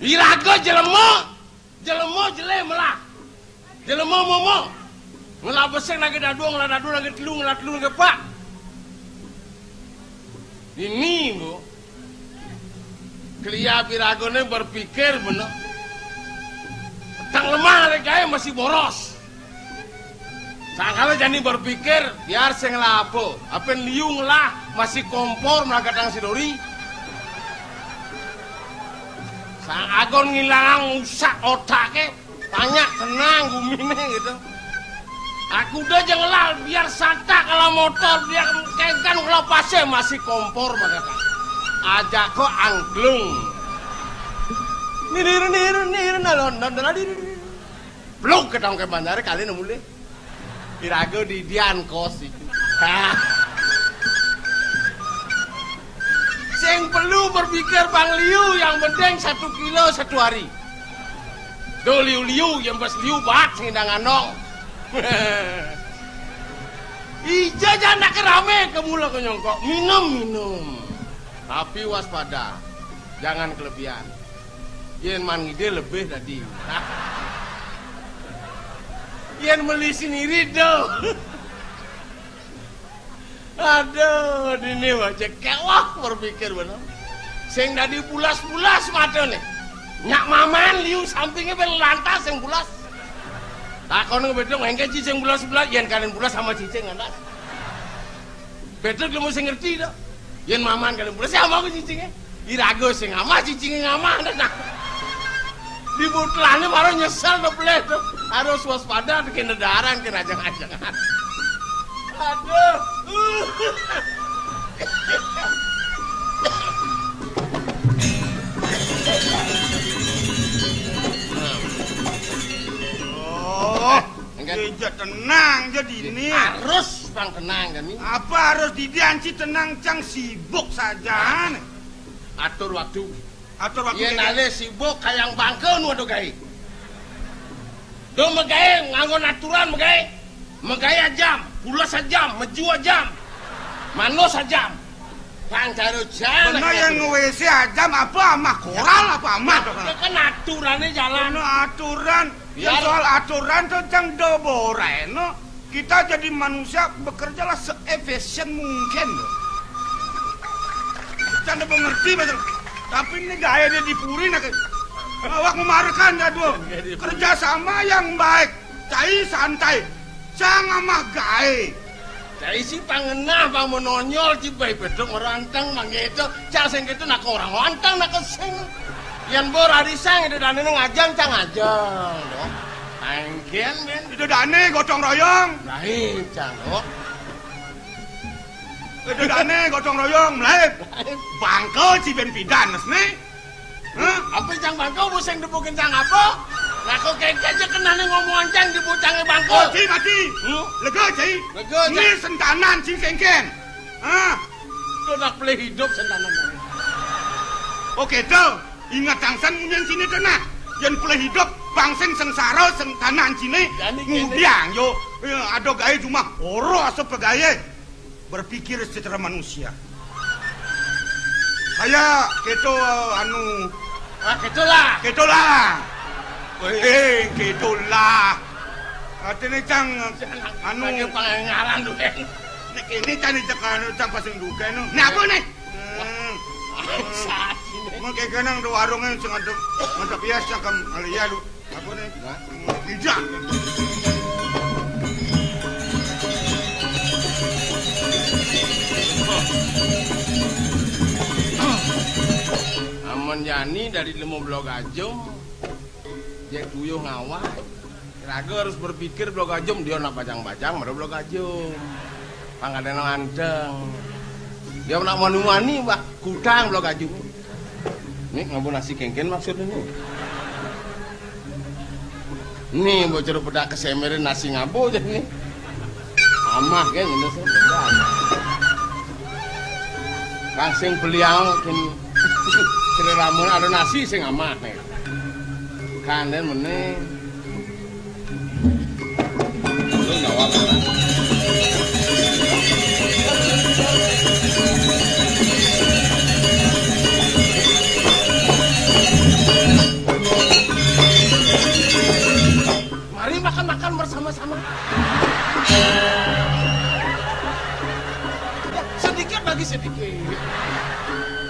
Iraga jelema, jelema jele melah. Jelema momo. Ngelah beseng lagi dadu, ngelah dadu lagi telu, ngelah telu lagi pak. Ini bu, Kelia piragone berpikir bener. Tang lemah regaya masih boros. Sangkala jani berpikir biar sing lapo. Apa liung lah masih kompor melagatang sidori. Sang agon ngilang usak otaknya. Tanya tenang gumine gitu. Aku udah jengelal biar sata kalau motor biar kekan kalau pasnya masih kompor melagatang. Ajak kok angklung. Nir nir nir nalon nalon nalon. Blok ketang ke bandara kali nemu deh. Irago di Dian kos itu. Sing perlu berpikir Bang Liu yang penting satu kilo satu hari. Do liu liu yang bas liu bat sing nong. Ija janda kerame kemula kenyongkok. Minum minum. Tapi waspada. Jangan kelebihan. Yen man ngide lebih tadi. Yen beli sendiri do. Aduh, ini wajah kewah berpikir bener. Sing tadi bulas-bulas mata nih. Nyak maman liu sampingnya berlantas yang bulas. Takon ngebedong engke cicing bulas-bulas yen kalian bulas sama cicing lantas. Betul kamu sing ngerti dah. Yen maman kalian bulas sama aku cicingnya. Irago sing ama cicingnya ngama nah. Di butlane baru nyesel tuh tuh. Harus waspada kena daran kena ajang-ajangan. Aduh. Oh, geja tenang jadi ini. Harus bang tenang ini. Apa harus didianci tenang cang sibuk saja. Atur waktu. Atur waktu. Iya nale sibuk kayang bangkeun waduh gai. Do megae nganggo aturan megae. Megae jam, pula sajam, menjua jam. Mano sajam. Bang caro jam. Benar yang nge-WC ajam apa amah koral apa amah. Ya kan aturannya jalan. Ano aturan. Yang Biar- soal aturan tuh cang doboreno. Kita jadi manusia bekerjalah seefisien mungkin. Canda mengerti betul. Tapi ini gaya dia dipuri nak. Awak memarkan ya dua. Kerjasama yang baik. Cai santai. Sang amah gae. Dai sing pangenah wong menonyol cibai bedhong ranteng mangeta, cah sing ketu nak ora ngonteng nak sing. Yen bo rari sang dedane ngajang cang ajang. Anggen men dedane gotong royong. Lah cang kok. Eh, dedane gotong royong mlep. Bangko ci ben pindah. Hah? Apa cang bangko mesti sing dipukin cang apa? Nah kok aja kena nih ngomongan cang dibucangnya bangkau. Oh, Ci mati. Hmm? Lega, Ci. Lega, Ci. Ini sentanan, Ci kengken. Ah, Itu nak boleh hidup sentanan. oke tuh. Ingat tangsan munyan sini tenah. Yang boleh hidup bangsen sengsara sentanan sini. Gini. Ngudiang yo. Ya, ada gaya cuma oro asap gaya. Berpikir secara manusia. Saya keto anu Ah gitulah. keto lah. Hei, gitulah. Ate ne cang anu paling ngaran duwe. Nek ini kan ditekan cang pasing duke no. Nek apa ne? Kenang do warung e, sing ngadep ngadep ya cakem alia lu. Apa ne? Tidak. Amon Yani dari Lemu Blok Ajo dia tuyuh ngawah Raga harus berpikir blok ajum dia nak bajang-bajang baru blok ajum. Pangkalan ngandeng dia nak manu-mani bah kutang blok ajum. Ini ngabu nasi kengken maksudnya nih. Nih bocor pedak kesemerin nasi ngabu aja nih. Amah kan ini bedak langsung beliau kini kira ramun ada nasi sing amah nih kanden meneh Mari makan-makan bersama-sama. Sedikit bagi sedikit.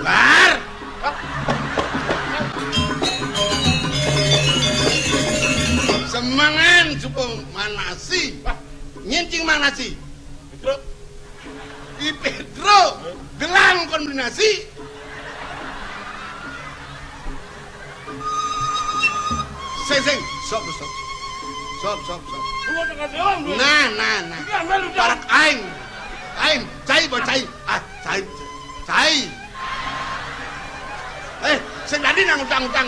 Wah! Semangan supaya manasi. Nyincing manasi. Pedro, Di Pedro. Gelang kombinasi. Sing sing. Sop sop. Sop sop sop. lu jangan doang dulu. Nah nah nah. Parak aing. Aing, cai bo cai. Ah, cai. Cai. Eh, sing tadi nang utang-utang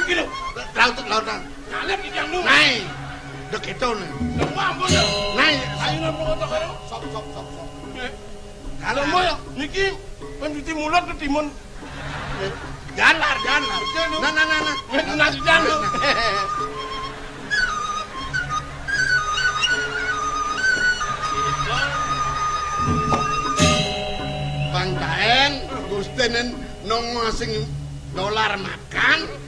Iki lho, laut laut. Kalian di dulu. Nai. Dek itu nih. Semua ampun ya. Nai. Ayo lah mau tak karo. Sop sop sop sop. Kalau mau ya, niki pencuci mulut ke timun. Jalar, jalar. Nah, nah, nah, nah. Nasi jantung. Bang Taen, Gustenen nong sing dolar makan.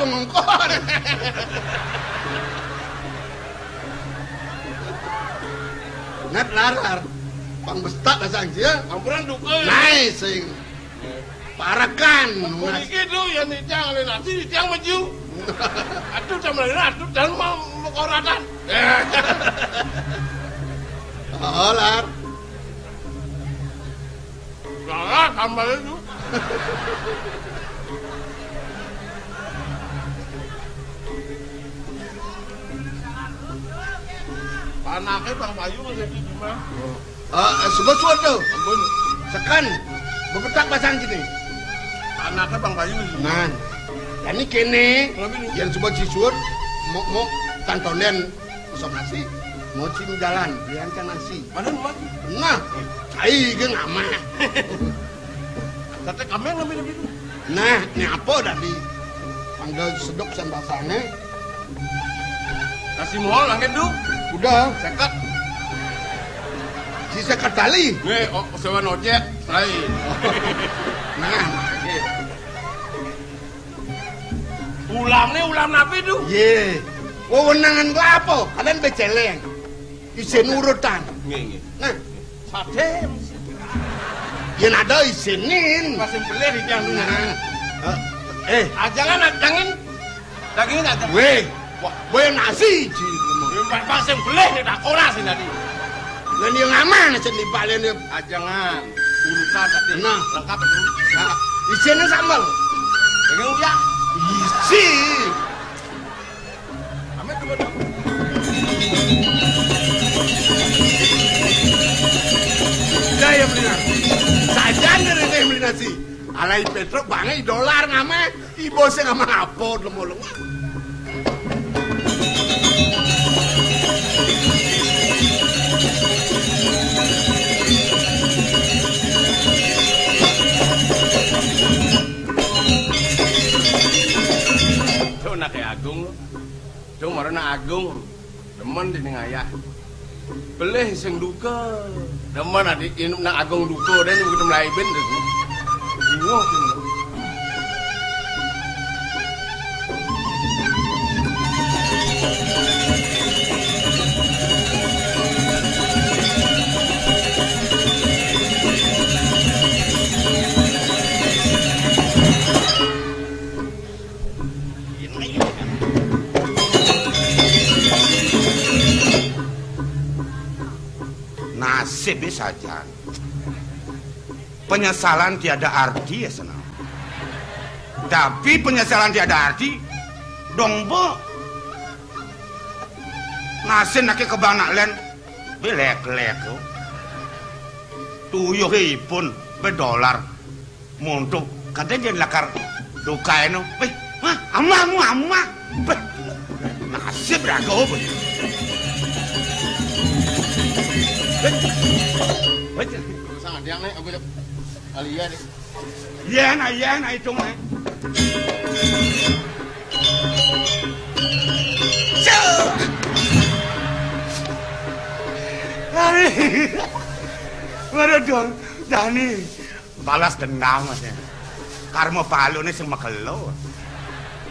jangan. Gelap ngongkon. Net larar. Bang bestak lah sang dia. Ampuran duka. Nai sing. Parakan. Kau ini tu yang ni tiang nasi, tiang maju. Aduh sama le aduh dan mau koratan. Oh, lar. Salah tambah itu. Panaknya Bang Bayu masih di mana? Eh, sebut suat tu. Ampun, Sekan. Bepetak pasang gini. anaknya Bang Bayu? Nah. Dan ini kene. Yang sebut sisur. Mau, mau tantonen kosong nasi. Mau cim jalan. Biarkan nasi. Mana rumah? Nah. Cai ke ngama. Kata kami ngambil itu. Nah, ini apa tadi? Panggil sedok sen basahnya. Kasih mohon langit tu. Udah. Sekat. Si sekat tali. Nih, oh, sewa ojek. Lain. Nah. Ulam ni ulam napi tu. Ye. Wewenangan gua apa? Kalian beceleng. Isin urutan. Ni. Nah. Sate. Yang ada isinin. Masih boleh di tiang tu. Nah. Eh, Ajangan, ajangin. Dagingnya ajang. weh. Weh nasi. Empat pasang boleh ni tak koras ni tadi. Dan yang aman sen di balen dia. Ajangan. Urutan tadi. Nah. Lengkap itu. Isinnya sambal. Dengan uya. Isi. Kami tu betul. Saya beli nasi. Saja dari saya beli nasi. Alai Petro bangai dolar ngama. Ibu saya ngama apa lemo-lemo. Tu mara nak Agung. Demen di ayah. Beleh sing duka. Demen adik ini nak Agung duka dan begitu melai ben. Bingung Nasib saja. Penyesalan tiada arti ya senang. Tapi penyesalan tiada arti, dong bo. Nasib nak kebanak len, belek lek. Tuyuh pun bedolar. Muntuk katanya jadi lakar duka eno. Eh, wah, amamu amma. Beh, Nasib rago pun. Iya nak, iya nak itu nak. nek. Hari, mana dong, Dani? Balas dendam mas ya. Karma palu sing megelo.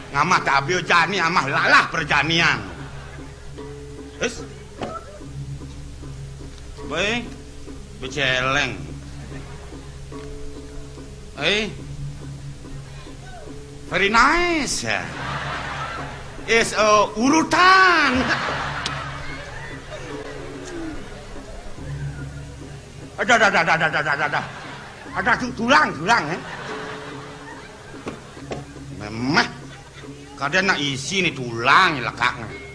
Ngamah tak biu jani, amah lalah perjanian. Terus? Baik. Beceleng. Eh. Very nice. Is uh, urutan. Ada, ada, ada, ada, ada, ada, ada. Ada tulang, tulang, eh. Memang. Kadang nak isi ni tulang lekaknya.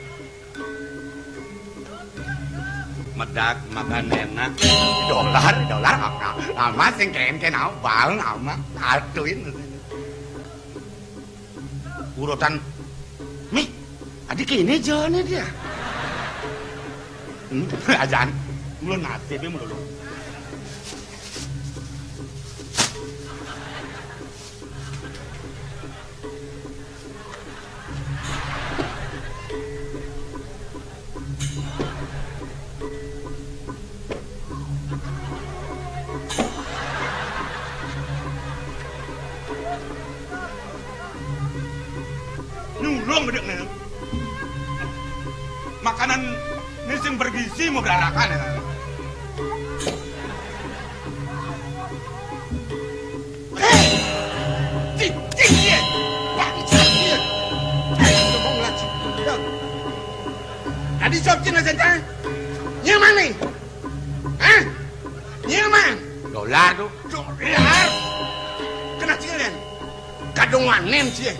Medak makan enak. Dolar, dolar. Ama sing keren kena bang, ama atuin. Urutan Mi, adik ini jalannya dia. Hmm, ajan, belum nasibnya mulu. Makanan ini sing bergizi mau beranakan ya. Lagi. Ya. Tadi sob cina saja. Nyaman nih? Hah? Nyaman? Dolar tuh. Dolar? Kena cikalian? Kadung wanen sih.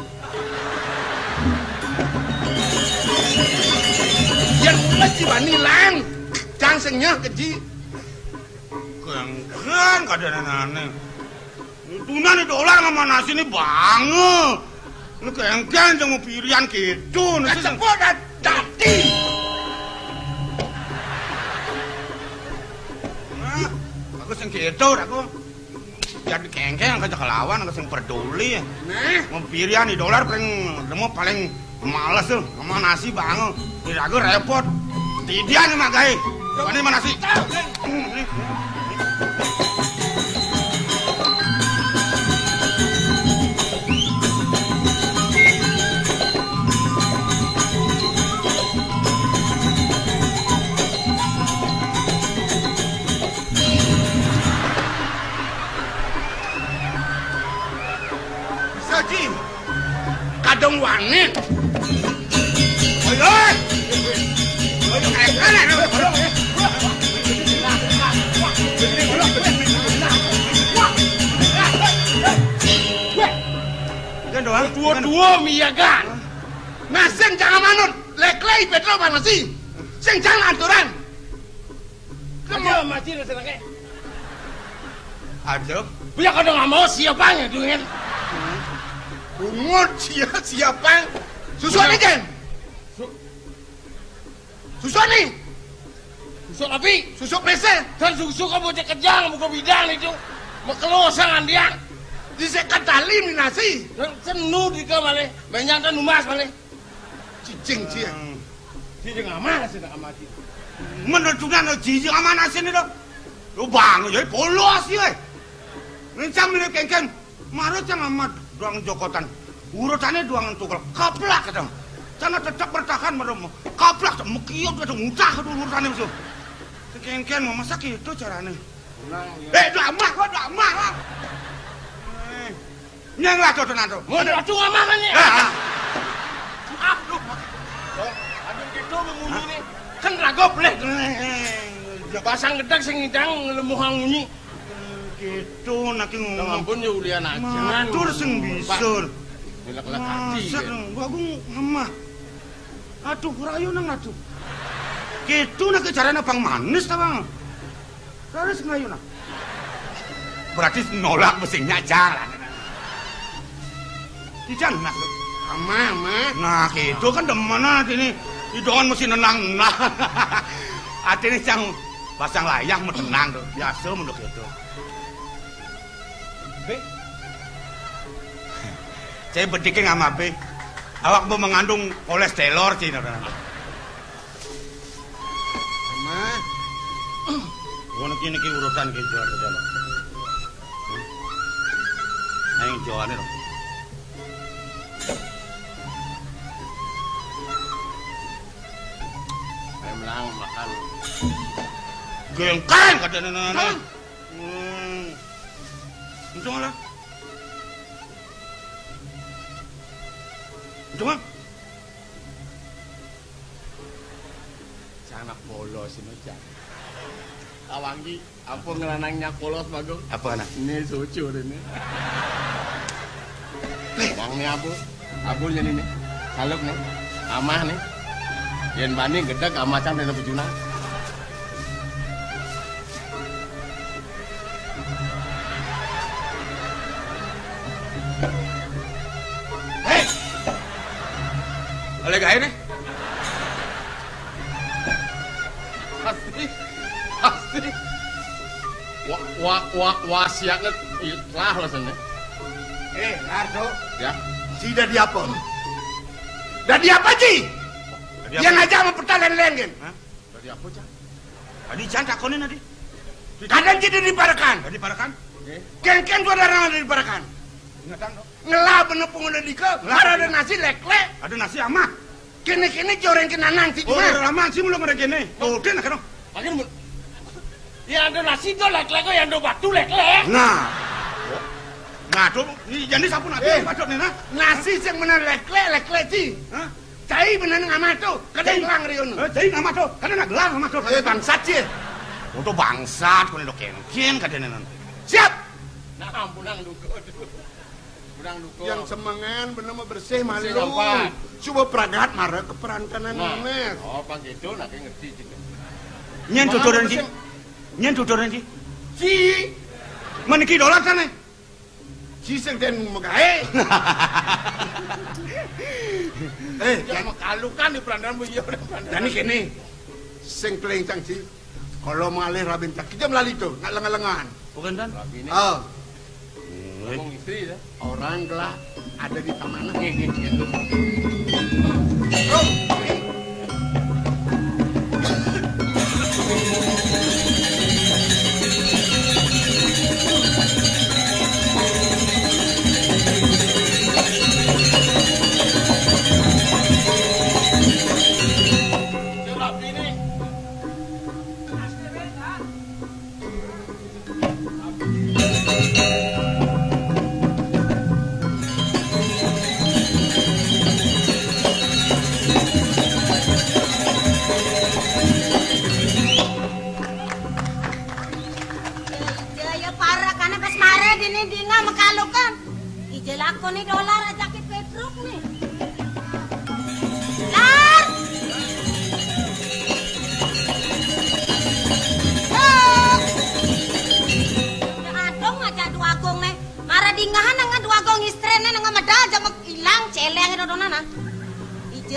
yang lagi banilan cangsengnya keji kengken kada nane nutunan itu olah sama nasi ini bange. Ini kengken sama pirian gitu kecepot dan dati nah, aku sing gitu aku. Jadi kengken kaca kelawan aku sing peduli. Nah. Mau pirian di dolar paling paling males tuh sama nasi. Tidak aku repot. Tidak nih mak gai. Ini mana nasi? Mau siapanya dengan Bungut siapa siapa? Susuan nih kan? Susuan nih. susuk api. Susuk bese. Dan susuk kamu cek kejang buka bidang itu. Makelosangan dia. Disekat tali nih nasi. Dan senu di kamar Banyak dan numas mana. Cicing cia. Dia nggak mana sih nggak mati. Menurut tunan jiji sama nasi nih dong. Lu bangun jadi polos ya. Rincang milik kengkeng. Marut jangan amat doang jokotan. Urutannya doang tukul. Kaplak kadang. Sana tetap bertahan meromo. Kaplak tak mekiot kadang mudah dulu urutannya musuh. Kengkeng mau masak itu caranya. Eh, doa mah, kok doa mah. Eh, nyeng lah tuh tenan tuh. Mau doa tuh mah kan ya. Aduh. Aduh itu mengunyi. Kan ragu boleh. Eh, eh, Pasang gedak sing idang lemuhang unyi. Gitu nak Ya ngomong. ampun ya ulian aja. Matur sing bisur. Lek-lek. Masak kan. gua ngemah. Aduh, rayu nang atuh. Gitu nak caranya bang manis ta bang. Terus ngayu nak. Berarti nolak mesinnya jalan. Di jalan nak. Ama, ama. Nah, gitu kan demen hati ini. Idongan mesti nenang. Nah, hati ini yang pasang layang tuh. Biasa menurut itu. Saya bedike. Awak mau mengandung kolesterol cina. Mah, Ngono kene iki urutan ki jalan jalan. Ayo jawane lho. ayo melang makan. Gengkan katanya nana. Hmm. Untung lah. Lah. Anak polos ini cak. Awangi, apa ngelanangnya polos bagong? Apa anak? Ini sucu ini. Yang ini abu, abu jadi nih, saluk nih, amah nih. Yen bani gedek amacan dari pejuna. Oleh gaya nih? Pasti, pasti. Wa wa wa wasiatnya ikhlas lah sana. Eh, Nardo, Ya, si dari apa? Dari apa? Tadi Yang aja sama pertalian lengen. dari apa cak? Tadi jangan takonin tadi. Kadang Ci dari Barakan. Tadi parakan. Oke. Ken-ken tuh ada orang dari Barakan. Ingatan dong. Ngelah bener pengguna dike, Ngelah. ada nasi lek-lek. Ada nasi amat. Kini-kini joreng kena nang si Oh, cuma. raman sih belum ada gini. Oh, dia nak dong. Makin mun. Ya ada nasi tuh lek-lek yang ada batu lek-lek. Nah. Nah, tuh, jadi sapu nanti Eh. padot nih, nah. Nasi yang bener lek-lek, lek-lek Ci. Hah? Cai bener ngamat tuh, kadang ngelang riono. Eh, jadi nama tuh, kadang nak gelar nama tuh. Eh, bangsat Ci. Untuk bangsat, kau nih dok ken kadang nih. Siap. Nah, ampunang duko. Yang semangan bener mau bersih malu. Coba peragat marah ke perantanan Nah, Nes. oh pas itu nak ngerti juga. Nyen tuturan sih. Nyen tuturan sih. Ci. Meniki dolar sana. Ci sing den megae. Eh, Ya makalukan di perandan bu iya udah perandan. Dan ini kene sing pelencang Ci. Kalau malih rabin tak kita melalui itu, nak lengan-lengan. Bukan kan? Oh, ngomong istri ya. orang gelap ada di taman. Gitu. Oh,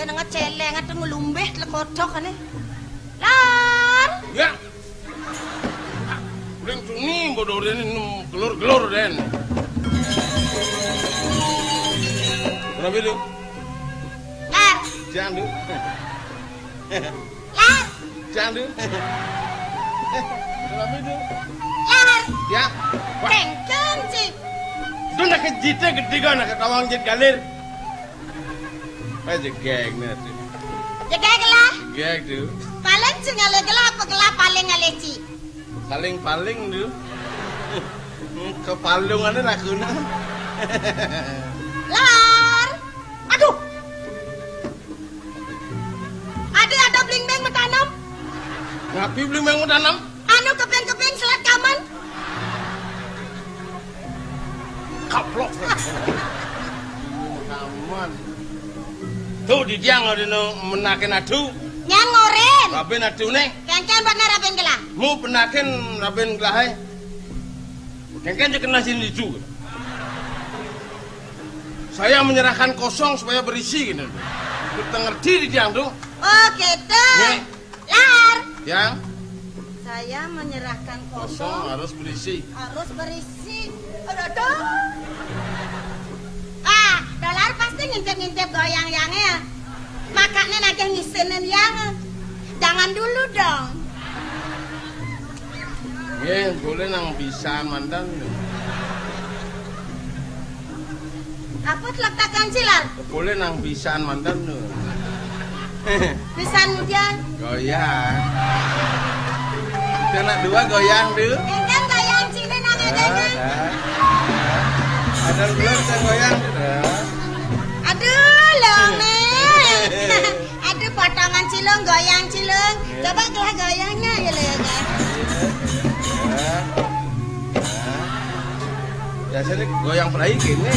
Ije nanga celeng itu ngelumbeh lekodok ane. Lar. Ya. Udah suni bodoh ini num gelur-gelur den. Kenapa itu? Lar. Jangan dulu. Lar. Jangan dulu. Kenapa itu? Lar. Ya. Wah, Kengkeng sih. itu nak kejitnya gede kan nak ketawang jit galir. Aja geng nanti. Jaga gelah. Geng tuh. Paling sih ngale gelah apa gelah paling ngale ci. Paling-paling tuh. Kepalungannya nak guna. Lar. Aduh. Ada ada bling bling mentanam. Ngapi beli mengu tanam? Anu keping-keping selat kaman. Kaplok. Kaman. Tuh di dia ada menakin adu. Nyan ngoren. Rabin adu nih. Kengkeng buat naraben gelah. Mau penakin rabin gelahai. Kengken je kena sini juga. Saya menyerahkan kosong supaya berisi gitu. Kita ngerti di tiang tuh. Oh gitu. Nih. Lar. Yang Saya Saya menyerahkan Kosong kosong harus berisi. harus berisi. Aduh, aduh. Ah, ngintip-ngintip goyang yangnya. Makanya lagi ngisinin yang. Jangan dulu dong. Nggih, boleh nang bisa mandan. Apa teletakan silar? Boleh nang bisa mandan. Bisa hujan. Goyang. Kena dua goyang dulu. Kan goyang sini namanya jangan. Ada dua bisa goyang. Potongan cilung, goyang cilung. Coba kelah goyangnya ya, Leng. Biasanya goyang pelai gini.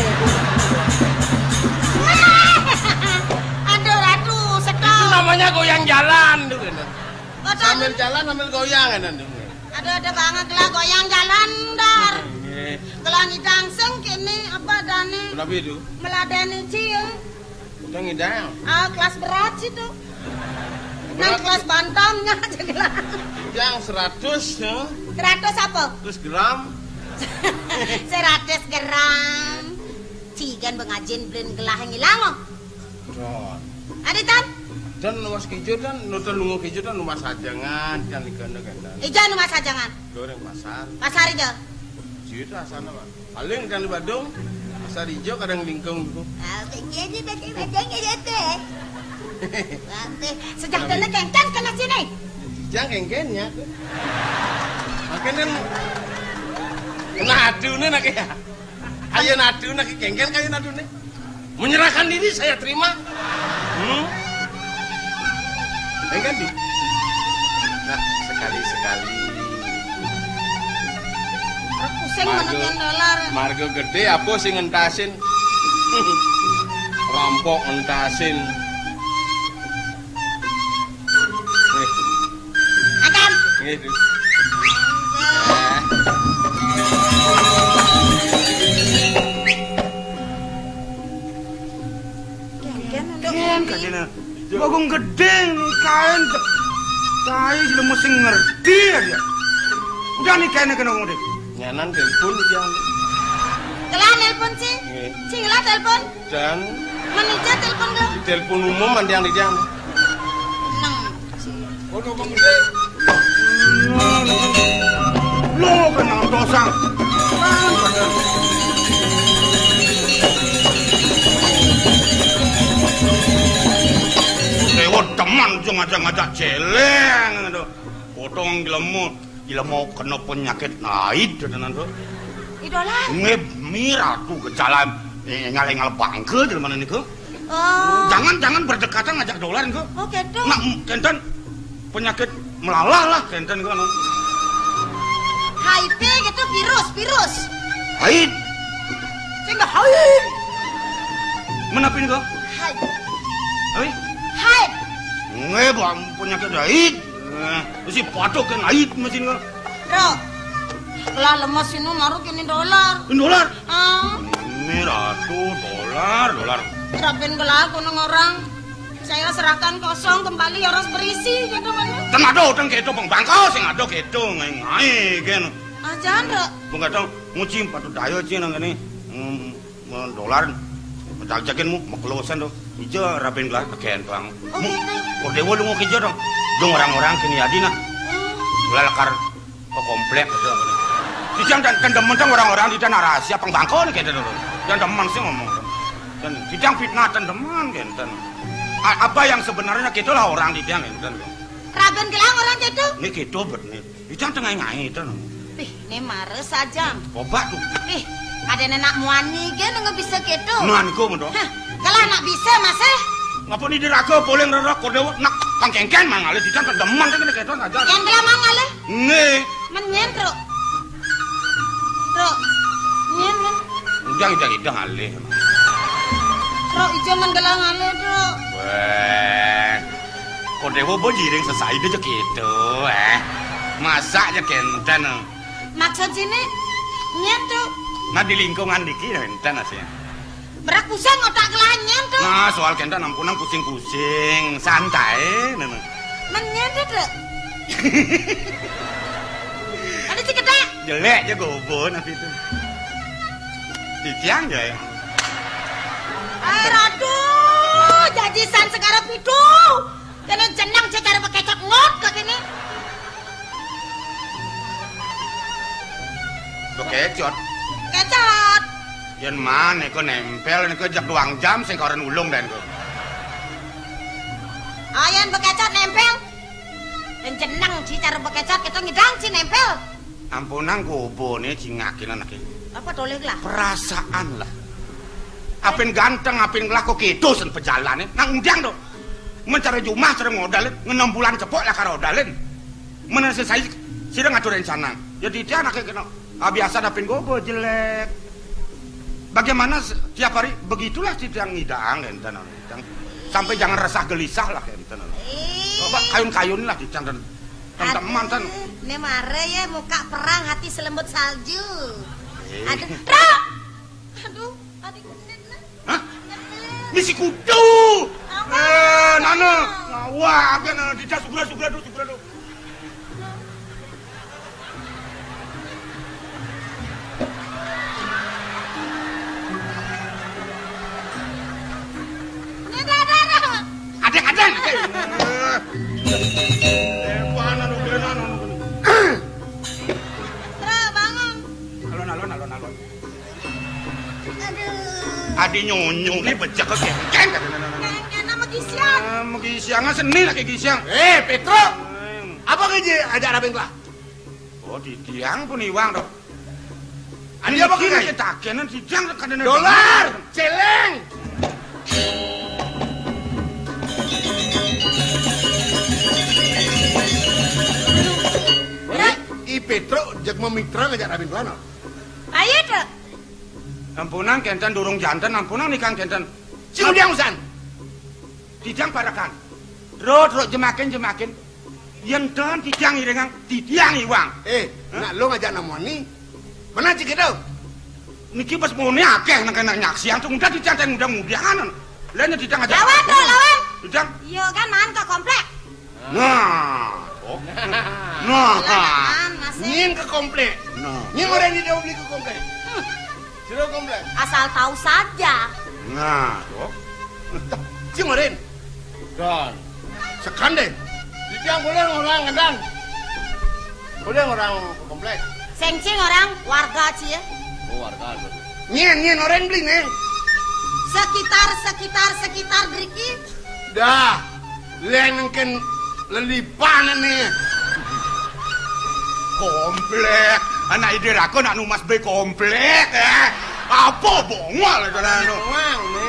Aduh, ratu, Itu stop. namanya goyang jalan. Kota- Sambil jalan sambil goyang kan. Aduh, ada banget kelah goyang jalan, dar. Nggih. Kelah ngidangseng kini apa dane Kenapa itu? meladeni cium. Udah ngidang. Ah, kelas berat situ. Nang kelas bantamnya aja kelah. Yang 100 ya. Seratus apa? Terus gram. Seratus gram. Cigan bengajin belen gelah ngilang. Ron. Ada tan? Dan luas kejo dan nutur lungo kejo dan luas sajangan dan diganda ganda. Ijan rumah sajangan. Goreng pasar. Pasar ijo. Juta sana pak. Paling dan di Badung. Pasar hijau kadang lingkung. Ah, begini begini begini gitu. Sejak dulu kengkang kena sini. Jangan kengkennya. Makin kan kena adune nak ya. Ayo nadu nak kengken kayu nadu nih. Menyerahkan diri saya terima. Hmm? Kengken di. Nah sekali sekali. Pusing dolar. Margo gede apa sing ngentasin? Rampok ngentasin. Bagong gede nih kain. Tai jadi mesti ngerti aja. Udah nih kainnya kena ngomong deh. Nyanan telepon yang Kelah nelpon sih. Nggih. Cingla telepon. dan Menija telepon ke. di telepon umum ada yang di jam. Neng. Oh, kok gede? ngajak-ngajak jeleng gitu. Potong gilemu, gilemu kena penyakit naik gitu. Itu lah. Ngeb mirah tuh ke bangke di mana ini Oh. Jangan-jangan berdekatan ngajak dolar gitu. Oh gitu. Nah, kenten penyakit melalah lah kenten kan. HIV gitu virus, virus. Haid, Sehingga HIV. menapin ke? HIV. Haid, HIV. nge bang penyakit haid. Eh, si patok kan haid mesin ke? Bro. Kelah lemas ini naruh kini dolar. Ini dolar. Ah. Merah tuh dolar, dolar. Rapin kelah kunung orang. Saya serahkan kosong kembali harus berisi gitu kan. Teng ada utang keto bang bangkau sing ada keto ngai kan. Ah, jangan, Bro. Bung kadang ngucim patut dayo cing nang ngene. Hmm, hmm, dolar menjajakin mu maklosan tuh. Ijo rapin gelar keken bang. Oh, Mu gitu. Kordewo lu kijo dong. Dong orang-orang kini adina. Oh. Lalakar ke komplek gitu. Dijang dan dan demen dong orang-orang di dan rahasia pengbangkon gitu dulu. Dan demen sih ngomong. Dan dijang fitnah dan demen gitu. Apa yang sebenarnya gitu lah orang di dan gitu. Raben kelang ora cedo. Nek cedo bener. Dicang tengah-tengah itu. Ih, ne marah saja. Bobak tuh. Ih, kadene nak muani ge nggak bisa gitu. Muani kok, Mendo? Kalau nak bisa, Mas. Eh? Ngapa ni diraga boleh ngerok kode nak kangkengkan mangale dicang kedeman kan ini gitu saja. Yang kelang mangale? Nih. Menyen, Truk. Truk. Nyen men. Ujang udah, udah, ale. Truk, ijo menggelang ngale, Truk. Weh. Kordewo bo jiring sesai dia gitu eh. Masa aja kenten. Maksud sini, nyen tuh. Nah di lingkungan diki kenten asih. Berak pusing otak kelah nyen tuh. Nah soal kenten ampunan pusing-pusing santai. Nah. Menyen tuh bro. jelek aja gobo nanti itu. Di tiang ya. ya. Eh, radu, jajisan sekarang Kene jeneng sik karo kecap ngot kok kene. Kok kecot. Kecot. Yen mane kok nempel niku jek ruang jam sing koren ulung den kok. Oh, Ayen bekecot nempel. Yen jeneng sik cara bekecot kita ngidang sik nempel. Ampun nang kubone jingakin anak iki. Apa tole lah? Perasaan lah. Apin ganteng, apin ngelaku gitu sen pejalane. Nang undiang dong. Mencari jumah, cari modalin. Ngenom bulan cepok lah karo modalin. Mana selesai, sudah ngatur rencana. Jadi dia anaknya kena. Ah, biasa dapin gobo jelek. Bagaimana se- tiap hari begitulah tidak ngidang enten ngidang. Sampai jangan resah gelisah lah enten. Coba kayun-kayun lah dicang dan teman tan. Ini mare ya muka perang hati selembut salju. Eh. Aduh, Ra! Aduh, adik. Hah? Misi kudu. Eh, nana. Wah, nana do do. Adek adek. Eh, nana. Bangun. Alon alon alon alon. Aduh. Adi nyonyo ni bejak ke nama kisian. Ah, seni lah kayak siang. Eh, Petro, apa kerja ajak rabeng lah? Oh, di tiang pun iwang dong. Adi apa kira kerja? kita kenan di tiang kan Dolar, celeng. I Petro jak memitra ngajak rabeng lah ayo deh. Ampunan kenten durung jantan, ampunan nikang kenten. Si undang usan. Di tiang parakan. Rot rot jemakin jemakin. Yang dan di tiang irengang, di tiang iwang. Eh, nak lo ngajak namoni. Mana cik itu? Niki pas mau ni akeh nang kena nyaksian tuh udah di tiang dan udah mudahan. Lainnya di tiang aja. Lawan tuh, lawan. Di tiang. Iya kan man ke komplek. Nah. Oh. Nah. Nyin ke komplek. Nah. Nyin orang di beli ke komplek. Sudah komplek. Asal tahu saja. Nah. Si ngoren. Don. Sekan deh. Di tiang boleh orang ngedan. Boleh orang komplek. Sengcing orang warga cie. Oh, warga. Nyin nyin orang beli neng. Sekitar sekitar sekitar driki. Dah. Lain mungkin lelipan nih. Komplek. Anak ide aku nak numas be komplek eh. Apa bongol lah no.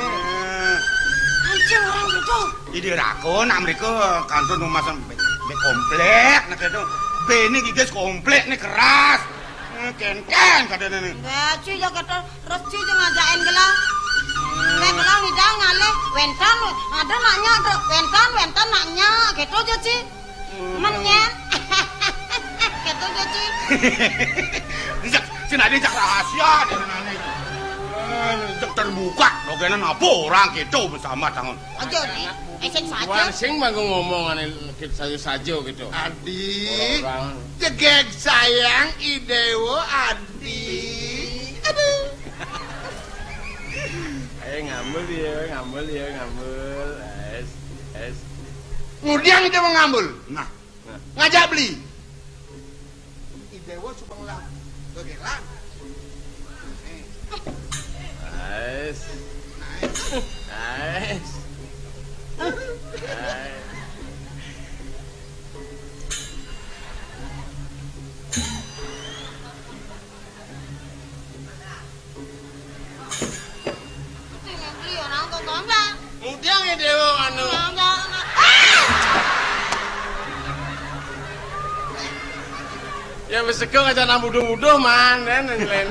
Ijil orang gitu. Ide rakun amriku eh, kantor rumah sampai komplek nek itu. B ini gigis komplek nih keras. Eh, ken ken kada nene. Ya kata resi jangan jaen gelang. Nek gelang hidang ngale wentan ada maknya tuh wentan wentan maknya gitu aja ci. Menyen. Hmm. Gitu aja ci. Bisa sinali jak rahasia dengan ini. Eh, Jak terbuka, dogenan apa orang gitu bersama tangan. Aja nih, esek saja. Wan sing manggung ngomong ane saja saja gitu. Adi. Jegek sayang idewo Adi. Aduh. Eh ngambil dia, ngambil dia, ngambil. Es, es. Kemudian dia mengambil. Nah, Ngajak beli. Idewo subang lah. Dogelan. Es. Es. Kok komplek. Kemudian ya dewa anu. Ya wis sego aja nang muduh-muduh man, nen nen.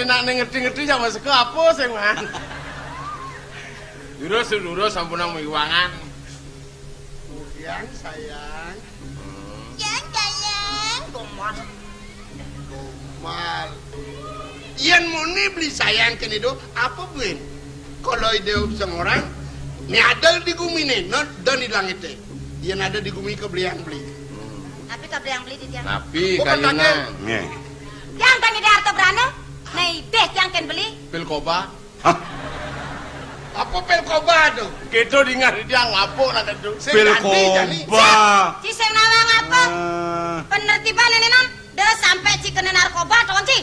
Ah, Ini nak ngerti-ngerti sama sego apa sing man. Lurus lurus sampun nang miwangan. Kemudian sayang. yang sayang. Mal. Ian muni beli sayang kan itu apa buin? Kalau ide sang orang, ni ada di gumi ni, not dan di langit ni. Ian ada di gumi ke beli yang beli. Tapi kabeh yang beli di tiang. Kayuna. tangan. Nggih. Tiang tangi di harta berana. Nih deh tiang ken beli. Pil koba. Hah? Apa pel koba tuh? Gitu dengar dia ngapuk nak itu. Sing Pil koba. Ci sing nawang apa? Eh, Penertiban ini non. Deh sampai ci kena narkoba tuh ci.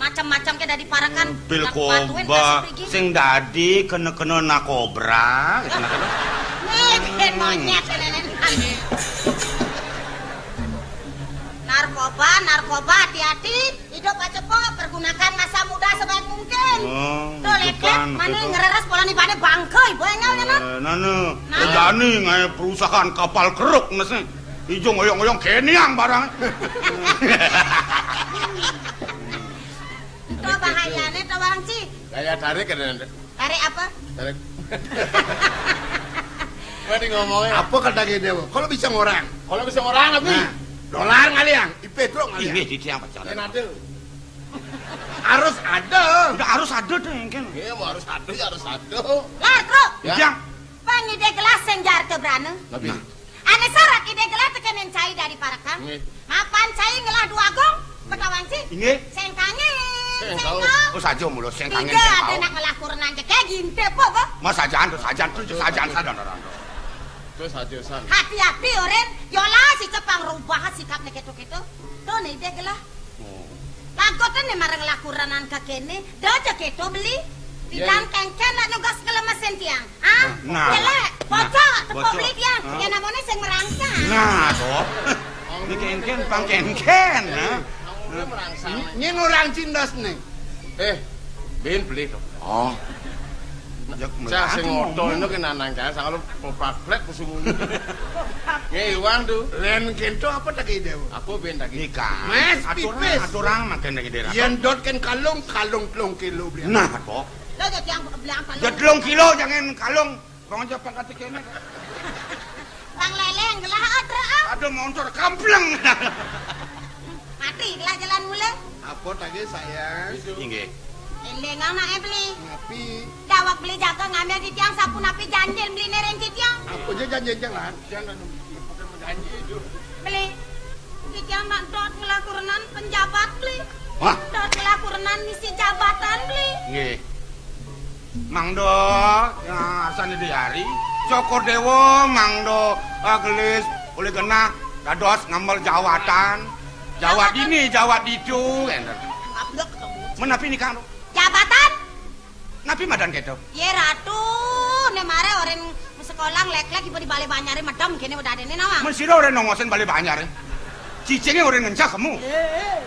Macam-macam kayak dari parakan. Pil koba sing dadi kena-kena nakobra. Nih, bikin monyet ini nih. Narkoba, narkoba, hati-hati. Hidup aja po, pergunakan masa muda sebaik mungkin. Oh, Tuh, lihat bukan, mana gitu. ngereres pola nih pada bangkai, boengel ya non. Eh, Nana, Nah. Dani ngayak perusahaan kapal keruk nasi. Ijo ngoyong-ngoyong keniang barang. Tuh bahayanya tuh bang Ci. Kayak tarik kan nanti. Tarik apa? Tarik. Mari ngomongnya. Apa kata gede? Kalau bisa ngorang. Kalau bisa orang nabi. Nah, dolar ngaliang, IP truk Ini ngaliang. di tiang pacaran. Yang ada. Harus ada. Udah harus ada deh yang kan. Iya, mau harus ada, ya harus ada. Lah, bro. Ya. Tiang. Bang ide gelas yang jar ke berana. Nah. Ane sarat ide gelas tekanin cai dari parakang. Nggih. Mapan cai ngelah dua gong. Betawang Ci. Ini. Seng kangen. Seng Seng kau. kau. Oh saja mulu sing kangen Tiga sing ada nak ngelah kurang aja kayak ginte po, po. Mas sajaan tuh sajaan tuh sajaan sadar. Terus aja san. Hati-hati oren, yola si cepang rubah sikapnya gitu-gitu. Tuh nih dia gelah. Lagotan nih marang lakuranan kakene, daja gitu beli. Bidang kengken lah nugas kelemasan tiang. Ah, Nah. jelek, bocok, Bocok. beli tiang. Ah. Yang namanya sing merangsang. Nah, toh. Ini kengken pang kengken, nah. Udah merangsang. Ini orang cindas nih. Eh, bin beli tuh. Oh. Jak Saya sing ngoto itu kena nangka, sangat lu pepaklek kesumun. Nggih, uang tuh. Ren kento apa tak gede? Aku bin tak Ini kan. Mas, aturan pipis. aturan makan lagi daerah. Yang dot kan kalung, kalung telung kilo beli. Nah, toh. Lo jadi yang bilang kalau Ya telung kilo jangan kalung. Bang aja pangkat kene. bang lele yang gelah ada ah. Ada motor kampleng. Mati gelah jalan mula. Apa tadi sayang? Inggih. Ele ngana e beli. Ngapi? Dawak beli jaga ngambil di tiang sapu napi janjil beli nereng di tiang. Apa aja janji jalan? Jangan pakai berjanji itu. Beli. Di tiang nak dot ngelakurenan penjabat beli. Wah, Dot ngelakurenan misi jabatan beli. nggih. Mangdo ya asane di hari. Cokor dewo mangdo agelis oleh kena dados ngambil jawatan. Jawat ini, jawat itu. Menapi nikah lo. Jabatan. Nabi madan ketok. Ye ratu, nek mare oren sekolah lek-lek ibu di balai banyare medem kene udah nawang. nawa. Mun sira oren nongosen balai banyare. Cicinge oren ngencah kamu. Eh, eh.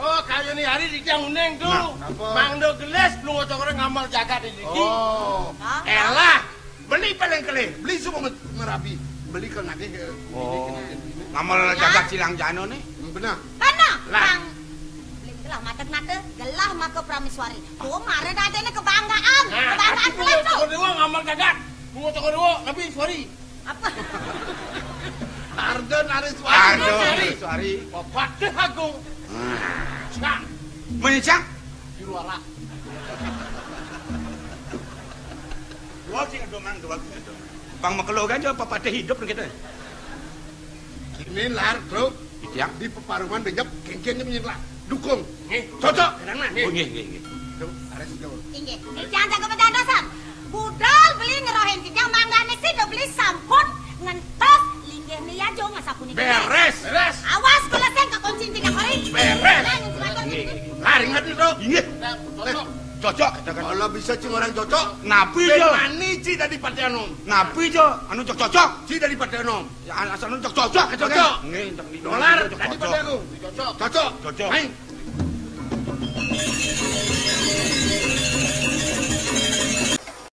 Oh, kayu ni hari dik yang uneng tu. Nah, Mang do gelas ngamal jaga di sini. Oh. Elah, beli paling kele, beli semua merapi, beli kena ke. Oh. Ngamal jaga silang jano nih. Benar. Benar. Lah. Gelah mata nate, gelah maka prameswari. Tuh mare dah ada ini kebanggaan. Nah, Kebanggaan aku pula ngocok tuh. dewa ngamal jaga. Lu ngocok dewa, tapi sorry. Apa? Arden Aris Aduh, sorry. sorry. Bapak deh agung. Cak, Menicang? di luar lah. Dua sih ada mang dua gitu. Bang makelo aja apa pada hidup kita. Ini lar, bro. Itiang. Di peparungan benyap, kengkengnya menyerlah. Dukung. Nih, Cocok. Lah. Oh nggih nggih nggih. Jangan jaga penjadasan. Budal beli ngerohin kijang manggane sih udah beli sampun ngentos linggih nih aja nggak sapu nih. Beres. beres. Awas kalau saya ke kunci tiga kali. Beres. Nah, Nggih nggih. Lari ngerti, bro. Nggih. Nah, cocok. cocok. Kalau bisa cing orang cocok. Napi yo. Mani ci tadi pati anu napi yo. Anu cocok cocok. Ci tadi pati anu ya asal anu cocok cocok cocok. Dolar tadi pati anu cocok. Cocok. Cocok.